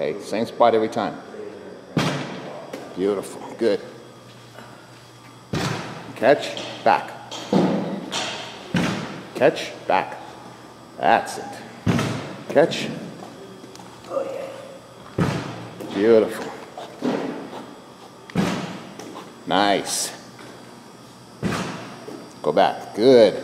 Okay, same spot every time. Beautiful, good. Catch, back. Catch, back. That's it. Catch. Beautiful. Nice. Go back. Good.